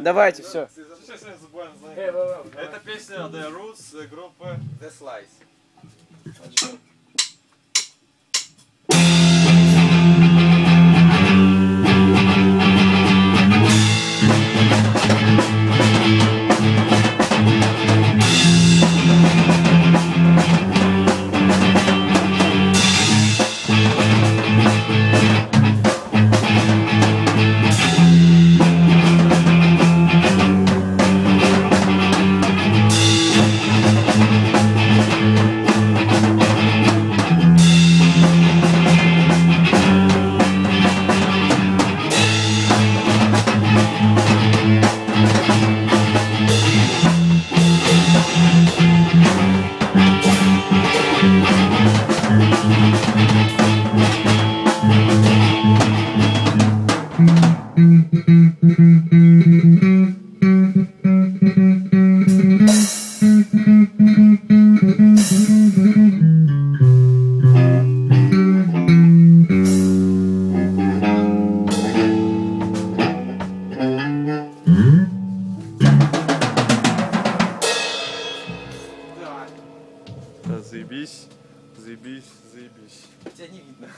Давайте, все. Знаю. Это песня The Roots э, группы The Slice. Das Sebiş заебись, заебись. Тебя не видно.